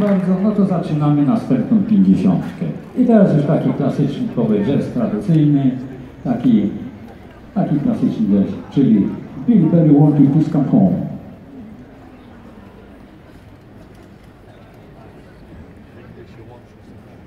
bardzo, no to zaczynamy następną pięćdziesiątkę. I teraz już taki klasyczny powiedzmy jazz tradycyjny, taki, taki klasyczny jazz, czyli Billy Berry You to Come Home. Want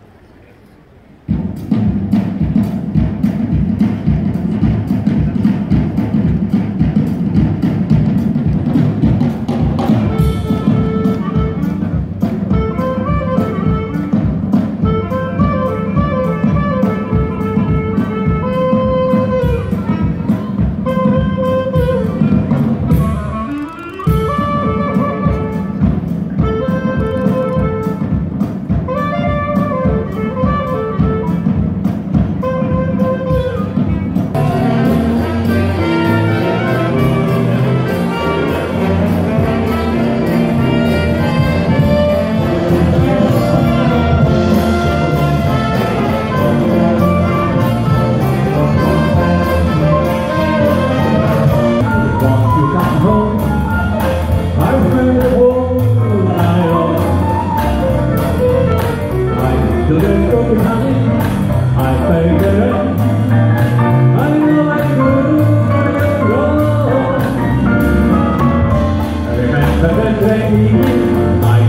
I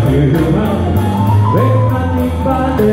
feel well, with my deep body,